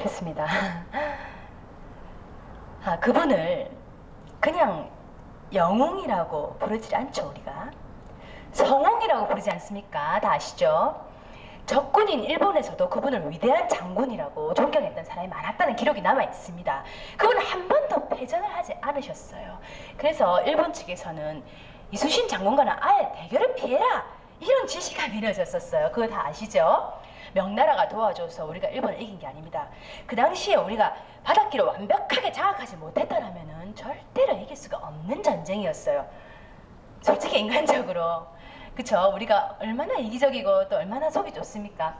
그렇습니다. 아, 그분을 그냥 영웅이라고 부르지 않죠, 우리가. 성웅이라고 부르지 않습니까? 다 아시죠? 적군인 일본에서도 그분을 위대한 장군이라고 존경했던 사람이 많았다는 기록이 남아 있습니다. 그분은 한 번도 패전을 하지 않으셨어요. 그래서 일본 측에서는 이수신 장군과는 아예 대결을 피해라 이런 지시가 내려졌었어요. 그거 다 아시죠? 명나라가 도와줘서 우리가 일본을 이긴 게 아닙니다. 그 당시에 우리가 바닷길을 완벽하게 장악하지 못했더라면은 절대로 이길 수가 없는 전쟁이었어요. 솔직히 인간적으로 그쵸 우리가 얼마나 이기적이고 또 얼마나 속이 좋습니까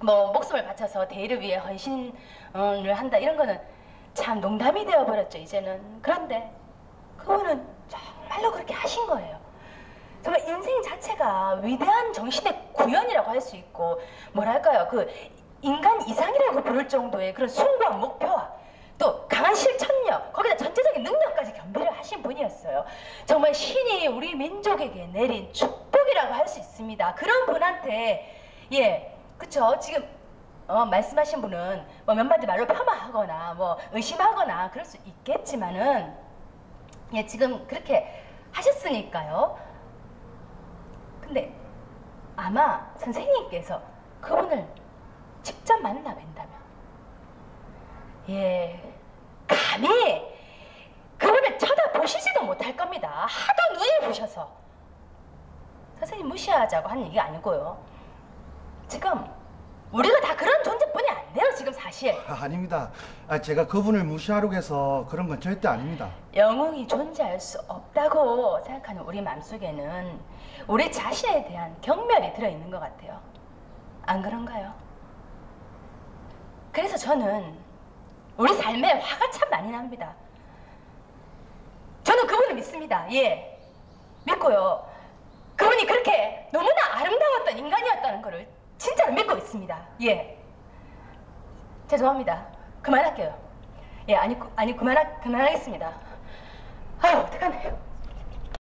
뭐 목숨을 바쳐서 대의를 위해 헌신을 한다 이런 거는 참 농담이 되어버렸죠 이제는 그런데 그분은 정말로 그렇게 하신 거예요 자체가 위대한 정신의 구현이라고 할 수 있고 뭐랄까요? 그 인간 이상이라고 부를 정도의 그런 숭고한 목표와 또 강한 실천력 거기다 전체적인 능력까지 겸비를 하신 분이었어요. 정말 신이 우리 민족에게 내린 축복이라고 할 수 있습니다. 그런 분한테 예 그쵸? 지금 어, 말씀하신 분은 뭐 몇 마디 말로 폄하하거나 뭐 의심하거나 그럴 수 있겠지만은 예 지금 그렇게 하셨으니까요 아마 선생님께서 그분을 직접 만나 뵌다면 예 감히 그분을 쳐다보시지도 못할 겁니다. 하도 눈이 부셔서. 선생님 무시하자고 하는 얘기가 아니고요. 지금 우리가 사실 아, 아닙니다. 아, 제가 그분을 무시하려고 해서 그런 건 절대 아닙니다. 영웅이 존재할 수 없다고 생각하는 우리 마음속에는 우리 자신에 대한 경멸이 들어있는 것 같아요. 안 그런가요? 그래서 저는 우리 삶에 화가 참 많이 납니다. 저는 그분을 믿습니다. 예. 믿고요. 그분이 그렇게 너무나 아름다웠던 인간이었다는 것을 진짜로 믿고 있습니다. 예. 죄송합니다. 그만할게요. 예, 아니, 그- 아니, 그만하, 그만하겠습니다. 아유, 어떡하네.